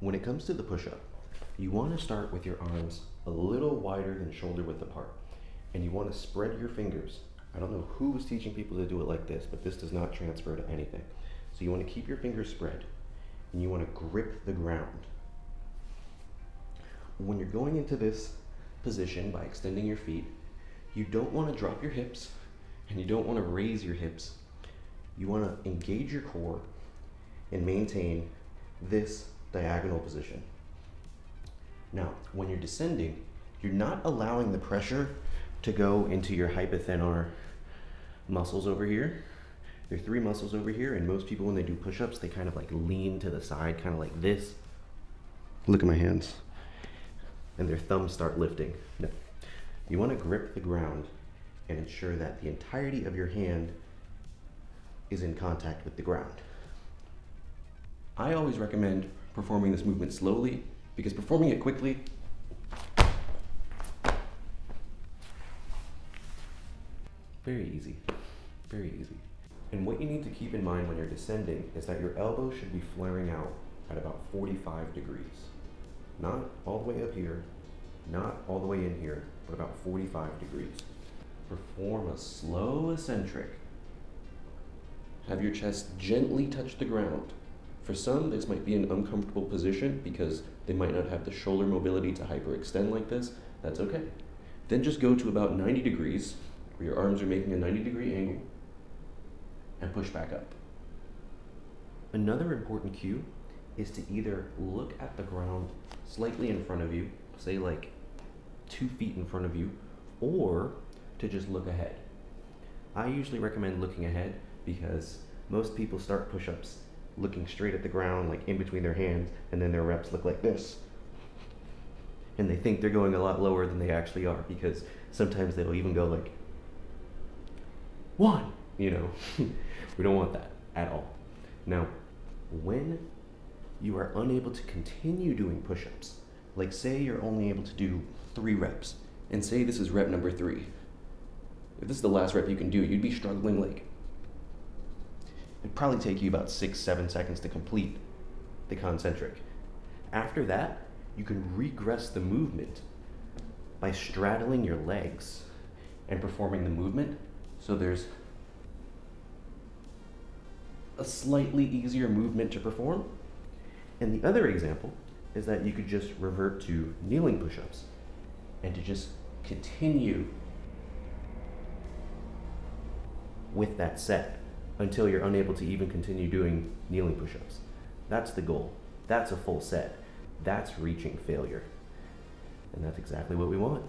When it comes to the push up, you want to start with your arms a little wider than shoulder width apart. And you want to spread your fingers. I don't know who was teaching people to do it like this, but this does not transfer to anything. So you want to keep your fingers spread and you want to grip the ground. When you're going into this position by extending your feet, you don't want to drop your hips and you don't want to raise your hips. You want to engage your core and maintain this diagonal position. Now, when you're descending, you're not allowing the pressure to go into your hypothenar muscles over here. There are three muscles over here, and most people, when they do push ups, they kind of like lean to the side, kind of like this. Look at my hands. And their thumbs start lifting. No. You want to grip the ground and ensure that the entirety of your hand is in contact with the ground. I always recommend performing this movement slowly because performing it quickly very easy, very easy. And what you need to keep in mind when you're descending is that your elbow should be flaring out at about 45 degrees. Not all the way up here, not all the way in here, but about 45 degrees. Perform a slow eccentric. Have your chest gently touch the ground. For some, this might be an uncomfortable position because they might not have the shoulder mobility to hyperextend like this. That's okay. Then just go to about 90 degrees, where your arms are making a 90 degree angle, and push back up. Another important cue is to either look at the ground slightly in front of you, say like two feet in front of you, or to just look ahead. I usually recommend looking ahead because most people start push ups looking straight at the ground, like in between their hands, and then their reps look like this. And they think they're going a lot lower than they actually are because sometimes they'll even go like one, you know. we don't want that at all. Now, when you are unable to continue doing push ups, like say you're only able to do three reps, and say this is rep number three. If this is the last rep you can do, you'd be struggling like It'd probably take you about six, seven seconds to complete the concentric. After that, you can regress the movement by straddling your legs and performing the movement. So there's a slightly easier movement to perform. And the other example is that you could just revert to kneeling push ups and to just continue with that set until you're unable to even continue doing kneeling push ups. That's the goal. That's a full set. That's reaching failure. And that's exactly what we want.